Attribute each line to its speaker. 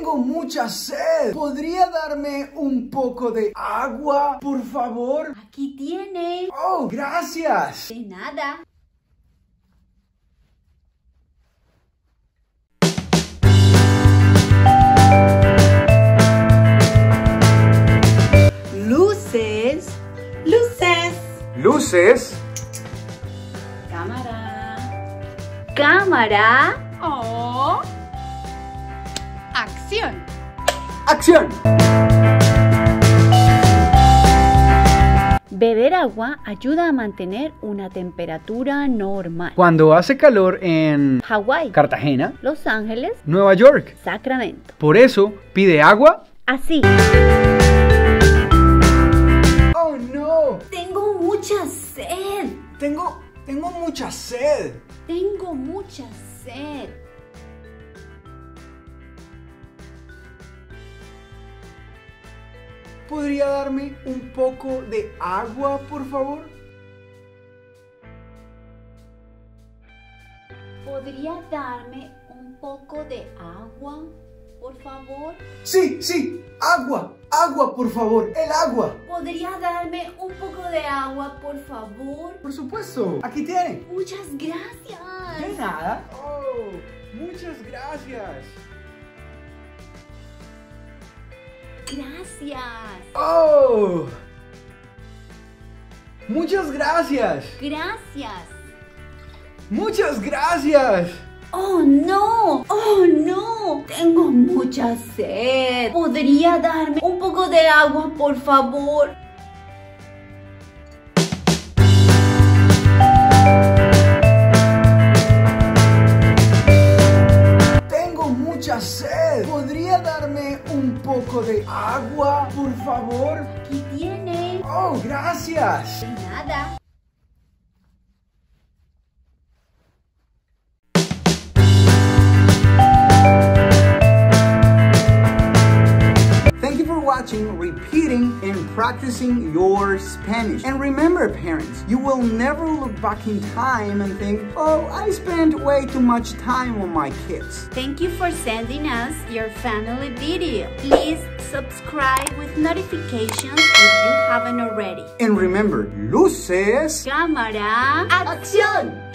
Speaker 1: Tengo mucha sed. ¿Podría darme un poco de agua, por favor?
Speaker 2: Aquí tiene.
Speaker 1: Oh, gracias.
Speaker 2: De nada. Luces. Luces.
Speaker 1: Luces.
Speaker 2: Cámara. Cámara.
Speaker 3: Oh. Acción.
Speaker 1: Acción.
Speaker 2: Beber agua ayuda a mantener una temperatura normal.
Speaker 1: Cuando hace calor en
Speaker 2: Hawái,
Speaker 1: Cartagena,
Speaker 2: Los Ángeles,
Speaker 1: Nueva York.
Speaker 2: Sacramento.
Speaker 1: Por eso pide agua.
Speaker 2: Así.
Speaker 1: Oh no.
Speaker 2: Tengo mucha sed.
Speaker 1: Tengo, tengo mucha sed.
Speaker 2: Tengo mucha sed.
Speaker 1: ¿Podría darme un poco de agua, por favor?
Speaker 2: ¿Podría darme un poco de agua, por favor?
Speaker 1: Sí, sí. Agua, agua, por favor. El agua.
Speaker 2: ¿Podría darme un poco de agua, por favor?
Speaker 1: Por supuesto. Aquí tiene.
Speaker 2: Muchas gracias.
Speaker 1: De nada. Oh, muchas gracias.
Speaker 2: Gracias.
Speaker 1: Oh. Muchas gracias.
Speaker 2: Gracias.
Speaker 1: Muchas gracias.
Speaker 2: Oh no, oh no, tengo mucha sed. ¿Podría darme un poco de agua, por favor?
Speaker 1: ¿Podría darme un poco de agua, por favor?
Speaker 2: Aquí tiene.
Speaker 1: Oh, gracias.
Speaker 2: De nada.
Speaker 4: Thank you for watching, repeating, practicing your Spanish. And remember, parents, you will never look back in time and think, oh, I spent way too much time on my kids.
Speaker 2: Thank you for sending us your family video. Please subscribe with notifications if you haven't already.
Speaker 4: And remember, luces.
Speaker 2: Cámara, acción.
Speaker 4: Acción.